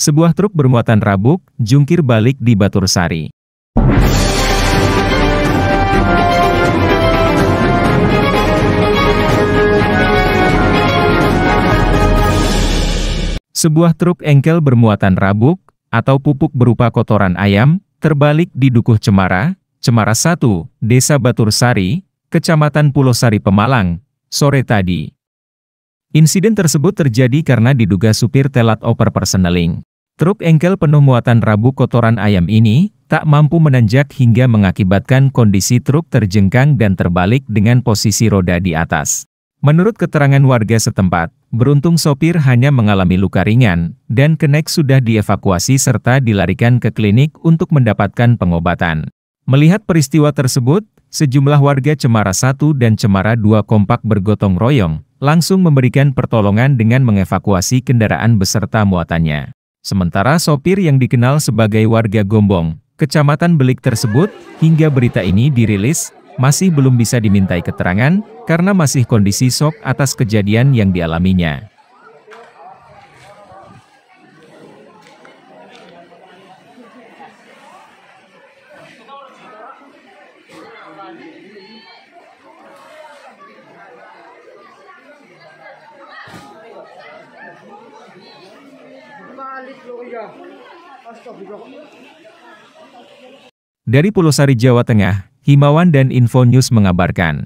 Sebuah truk bermuatan rabuk, jungkir balik di Batur Sari. Sebuah truk engkel bermuatan rabuk, atau pupuk berupa kotoran ayam, terbalik di Dukuh Cemara, Cemara 1, Desa Batur Sari, Kecamatan Pulau Sari Pemalang, sore tadi. Insiden tersebut terjadi karena diduga supir telat oper personeling. Truk engkel penuh muatan rabu kotoran ayam ini, tak mampu menanjak hingga mengakibatkan kondisi truk terjengkang dan terbalik dengan posisi roda di atas. Menurut keterangan warga setempat, beruntung sopir hanya mengalami luka ringan, dan kenek sudah dievakuasi serta dilarikan ke klinik untuk mendapatkan pengobatan. Melihat peristiwa tersebut, Sejumlah warga Cemara 1 dan Cemara 2 kompak bergotong royong, langsung memberikan pertolongan dengan mengevakuasi kendaraan beserta muatannya. Sementara sopir yang dikenal sebagai warga Gombong, Kecamatan Belik tersebut, hingga berita ini dirilis, masih belum bisa dimintai keterangan, karena masih kondisi sok atas kejadian yang dialaminya. Dari Pulau Sari, Jawa Tengah, Himawan dan Info News mengabarkan.